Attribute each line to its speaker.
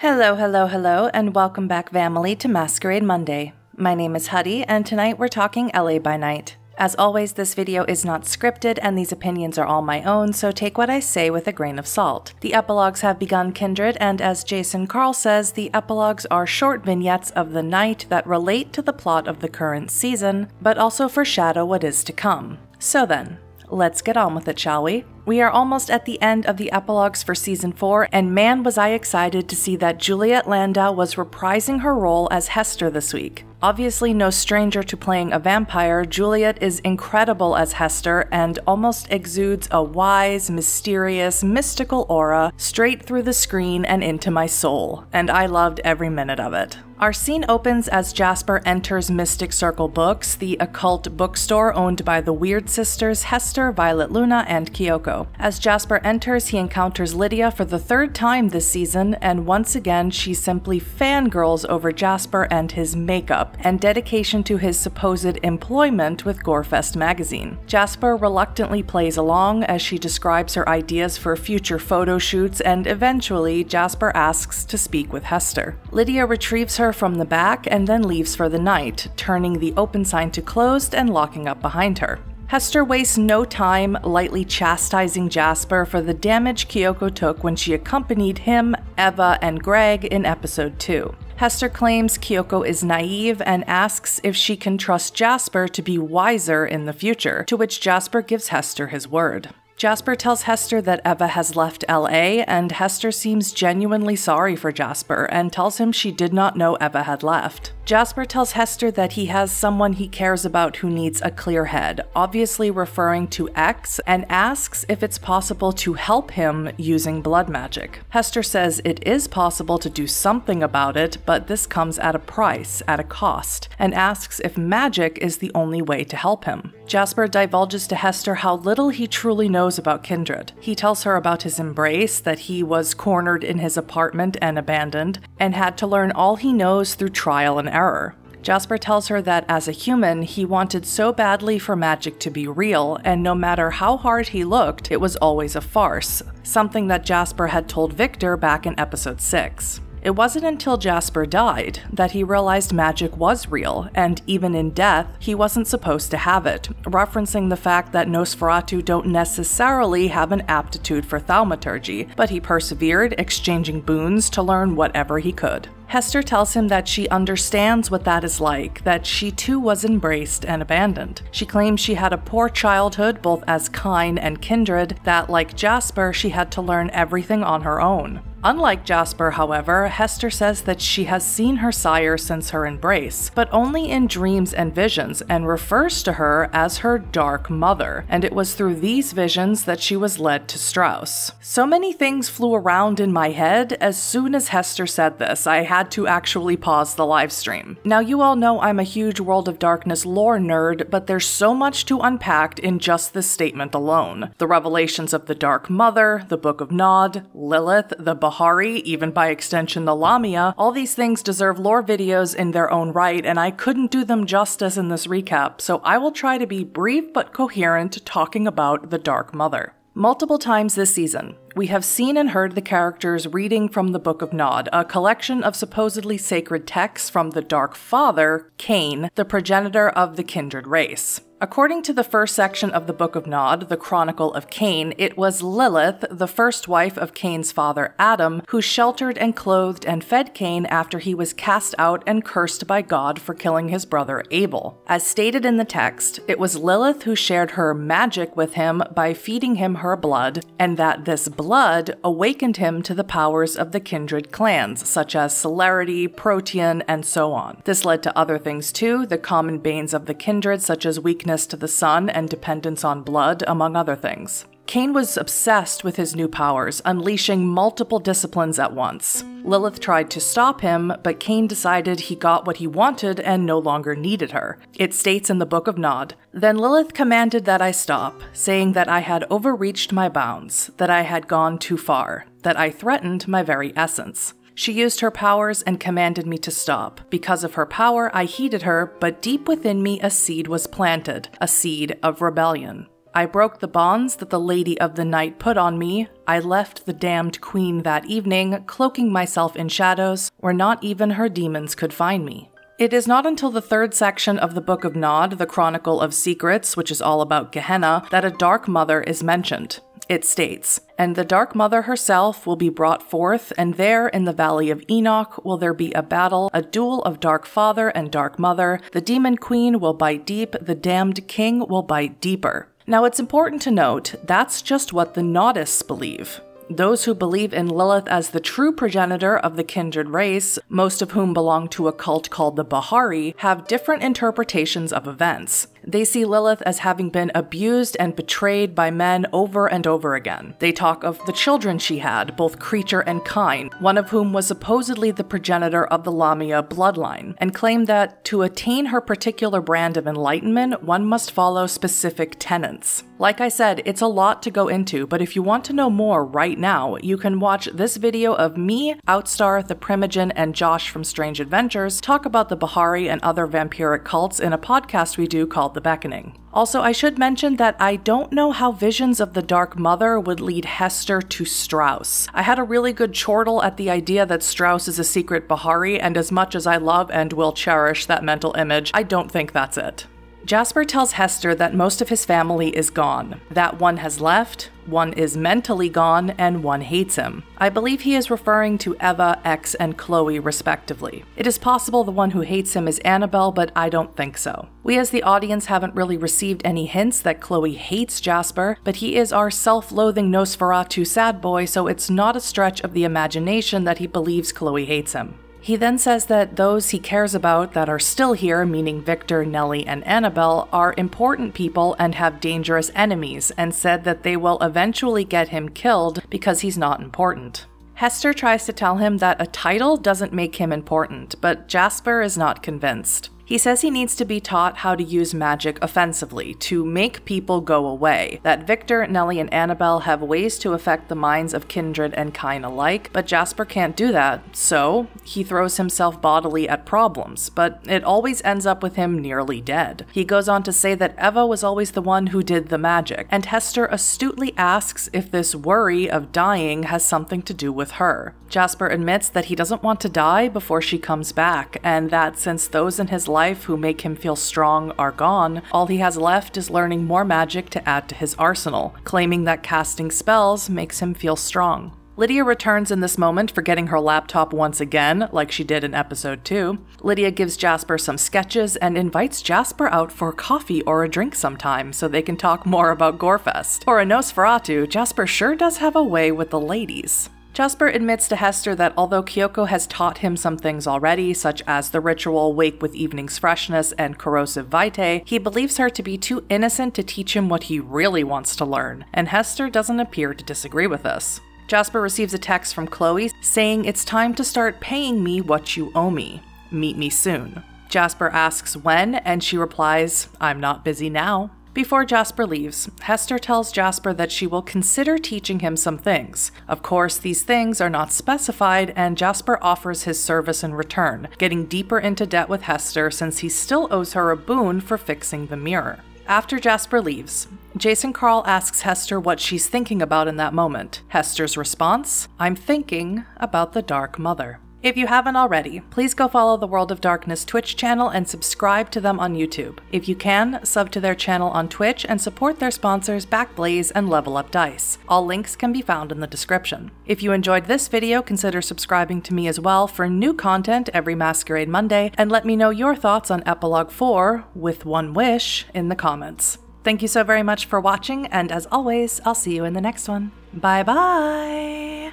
Speaker 1: Hello, hello, hello, and welcome back, family, to Masquerade Monday. My name is Huddy, and tonight we're talking LA by Night. As always, this video is not scripted, and these opinions are all my own, so take what I say with a grain of salt. The epilogues have begun, Kindred, and as Jason Carl says, the epilogues are short vignettes of the night that relate to the plot of the current season, but also foreshadow what is to come. So then, let's get on with it, shall we? We are almost at the end of the epilogues for season 4, and man was I excited to see that Juliet Landau was reprising her role as Hester this week. Obviously, no stranger to playing a vampire, Juliet is incredible as Hester and almost exudes a wise, mysterious, mystical aura straight through the screen and into my soul, and I loved every minute of it. Our scene opens as Jasper enters Mystic Circle Books, the occult bookstore owned by the Weird Sisters Hester, Violet Luna, and Kyoko. As Jasper enters, he encounters Lydia for the third time this season, and once again, she simply fangirls over Jasper and his makeup and dedication to his supposed employment with Gorefest magazine. Jasper reluctantly plays along as she describes her ideas for future photo shoots, and eventually, Jasper asks to speak with Hester. Lydia retrieves her from the back and then leaves for the night, turning the open sign to closed and locking up behind her. Hester wastes no time lightly chastising Jasper for the damage Kyoko took when she accompanied him, Eva, and Greg in episode 2. Hester claims Kyoko is naive and asks if she can trust Jasper to be wiser in the future, to which Jasper gives Hester his word. Jasper tells Hester that Eva has left LA, and Hester seems genuinely sorry for Jasper and tells him she did not know Eva had left. Jasper tells Hester that he has someone he cares about who needs a clear head, obviously referring to X, and asks if it's possible to help him using blood magic. Hester says it is possible to do something about it, but this comes at a price, at a cost, and asks if magic is the only way to help him. Jasper divulges to Hester how little he truly knows about Kindred. He tells her about his embrace, that he was cornered in his apartment and abandoned, and had to learn all he knows through trial and error. Jasper tells her that as a human, he wanted so badly for magic to be real, and no matter how hard he looked, it was always a farce, something that Jasper had told Victor back in episode 6. It wasn't until Jasper died that he realized magic was real, and even in death, he wasn't supposed to have it, referencing the fact that Nosferatu don't necessarily have an aptitude for thaumaturgy, but he persevered, exchanging boons to learn whatever he could. Hester tells him that she understands what that is like, that she too was embraced and abandoned. She claims she had a poor childhood, both as kine and kindred, that, like Jasper, she had to learn everything on her own. Unlike Jasper, however, Hester says that she has seen her sire since her embrace, but only in dreams and visions, and refers to her as her dark mother, and it was through these visions that she was led to Strauss. So many things flew around in my head as soon as Hester said this, I had to actually pause the live stream. Now, you all know I'm a huge World of Darkness lore nerd, but there's so much to unpack in just this statement alone. The revelations of the Dark Mother, the Book of Nod, Lilith, the Bahari, even by extension the Lamia, all these things deserve lore videos in their own right, and I couldn't do them justice in this recap, so I will try to be brief but coherent talking about the Dark Mother. Multiple times this season, we have seen and heard the characters reading from the Book of Nod, a collection of supposedly sacred texts from the Dark Father, Cain, the progenitor of the kindred race. According to the first section of the Book of Nod, the Chronicle of Cain, it was Lilith, the first wife of Cain's father Adam, who sheltered and clothed and fed Cain after he was cast out and cursed by God for killing his brother Abel. As stated in the text, it was Lilith who shared her magic with him by feeding him her blood, and that this blood awakened him to the powers of the kindred clans, such as celerity, protean, and so on. This led to other things too, the common banes of the kindred, such as weakness to the sun and dependence on blood, among other things. Cain was obsessed with his new powers, unleashing multiple disciplines at once. Lilith tried to stop him, but Cain decided he got what he wanted and no longer needed her. It states in the Book of Nod Then Lilith commanded that I stop, saying that I had overreached my bounds, that I had gone too far, that I threatened my very essence. She used her powers and commanded me to stop. Because of her power, I heeded her, but deep within me a seed was planted, a seed of rebellion. I broke the bonds that the Lady of the Night put on me. I left the damned queen that evening, cloaking myself in shadows, where not even her demons could find me. It is not until the third section of the Book of Nod, the Chronicle of Secrets, which is all about Gehenna, that a Dark Mother is mentioned. It states, And the Dark Mother herself will be brought forth, and there in the Valley of Enoch will there be a battle, a duel of Dark Father and Dark Mother. The Demon Queen will bite deep, the damned King will bite deeper. Now, it's important to note that's just what the Nodists believe. Those who believe in Lilith as the true progenitor of the kindred race, most of whom belong to a cult called the Bahari, have different interpretations of events. They see Lilith as having been abused and betrayed by men over and over again. They talk of the children she had, both creature and kind, one of whom was supposedly the progenitor of the Lamia bloodline, and claim that to attain her particular brand of enlightenment, one must follow specific tenets. Like I said, it's a lot to go into, but if you want to know more right now, you can watch this video of me, Outstar, the Primogen, and Josh from Strange Adventures talk about the Bahari and other vampiric cults in a podcast we do called The Beckoning. Also, I should mention that I don't know how visions of the Dark Mother would lead Hester to Strauss. I had a really good chortle at the idea that Strauss is a secret Bahari, and as much as I love and will cherish that mental image, I don't think that's it. Jasper tells Hester that most of his family is gone, that one has left, one is mentally gone, and one hates him. I believe he is referring to Eva, X, and Chloe, respectively. It is possible the one who hates him is Annabelle, but I don't think so. We, as the audience, haven't really received any hints that Chloe hates Jasper, but he is our self loathing Nosferatu sad boy, so it's not a stretch of the imagination that he believes Chloe hates him. He then says that those he cares about that are still here, meaning Victor, Nellie, and Annabelle, are important people and have dangerous enemies, and said that they will eventually get him killed because he's not important. Hester tries to tell him that a title doesn't make him important, but Jasper is not convinced. He says he needs to be taught how to use magic offensively, to make people go away. That Victor, Nellie, and Annabelle have ways to affect the minds of kindred and kind alike, but Jasper can't do that, so he throws himself bodily at problems, but it always ends up with him nearly dead. He goes on to say that Eva was always the one who did the magic, and Hester astutely asks if this worry of dying has something to do with her. Jasper admits that he doesn't want to die before she comes back, and that since those in his life life who make him feel strong are gone, all he has left is learning more magic to add to his arsenal, claiming that casting spells makes him feel strong. Lydia returns in this moment, forgetting her laptop once again, like she did in episode 2. Lydia gives Jasper some sketches and invites Jasper out for coffee or a drink sometime so they can talk more about Gorefest. For a Nosferatu, Jasper sure does have a way with the ladies. Jasper admits to Hester that although Kyoko has taught him some things already, such as the ritual Wake with Evening's Freshness and Corrosive Vitae, he believes her to be too innocent to teach him what he really wants to learn, and Hester doesn't appear to disagree with this. Jasper receives a text from Chloe saying it's time to start paying me what you owe me. Meet me soon. Jasper asks when, and she replies, I'm not busy now. Before Jasper leaves, Hester tells Jasper that she will consider teaching him some things. Of course, these things are not specified, and Jasper offers his service in return, getting deeper into debt with Hester since he still owes her a boon for fixing the mirror. After Jasper leaves, Jason Carl asks Hester what she's thinking about in that moment. Hester's response I'm thinking about the Dark Mother. If you haven't already, please go follow the World of Darkness Twitch channel and subscribe to them on YouTube. If you can, sub to their channel on Twitch and support their sponsors Backblaze and Level Up Dice. All links can be found in the description. If you enjoyed this video, consider subscribing to me as well for new content every Masquerade Monday, and let me know your thoughts on Epilogue 4 with one wish in the comments. Thank you so very much for watching, and as always, I'll see you in the next one. Bye bye!